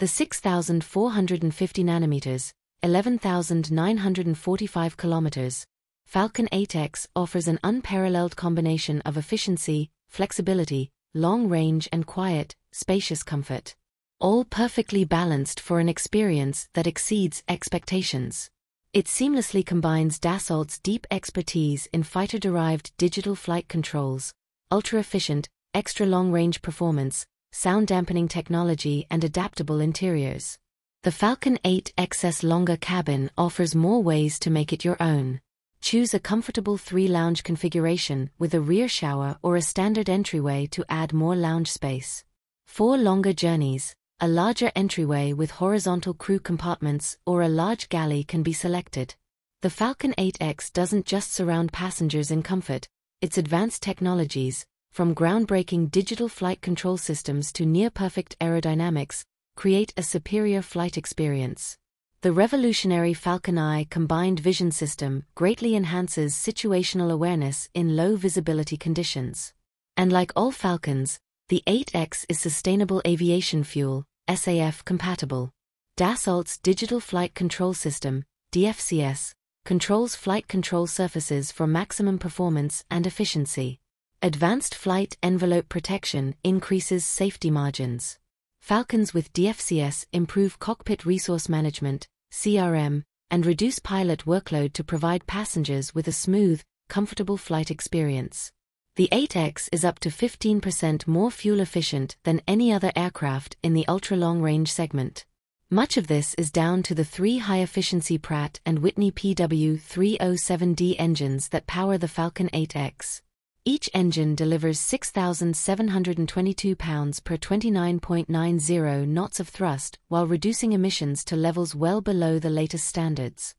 The 6,450 nanometers, 11,945 kilometers, Falcon 8X offers an unparalleled combination of efficiency, flexibility, long range and quiet, spacious comfort. All perfectly balanced for an experience that exceeds expectations. It seamlessly combines Dassault's deep expertise in fighter-derived digital flight controls, ultra-efficient, extra-long-range performance, sound-dampening technology and adaptable interiors. The Falcon 8X's longer cabin offers more ways to make it your own. Choose a comfortable three-lounge configuration with a rear shower or a standard entryway to add more lounge space. For longer journeys, a larger entryway with horizontal crew compartments or a large galley can be selected. The Falcon 8X doesn't just surround passengers in comfort, its advanced technologies, from groundbreaking digital flight control systems to near-perfect aerodynamics, create a superior flight experience. The revolutionary FalconEye combined vision system greatly enhances situational awareness in low visibility conditions. And like all Falcons, the 8X is sustainable aviation fuel, SAF compatible. Dassault's Digital Flight Control System, DFCS, controls flight control surfaces for maximum performance and efficiency. Advanced flight envelope protection increases safety margins. Falcons with DFCS improve cockpit resource management, CRM, and reduce pilot workload to provide passengers with a smooth, comfortable flight experience. The 8X is up to 15% more fuel efficient than any other aircraft in the ultra-long range segment. Much of this is down to the three high-efficiency Pratt & Whitney PW307D engines that power the Falcon 8X. Each engine delivers 6,722 pounds per 29.90 knots of thrust while reducing emissions to levels well below the latest standards.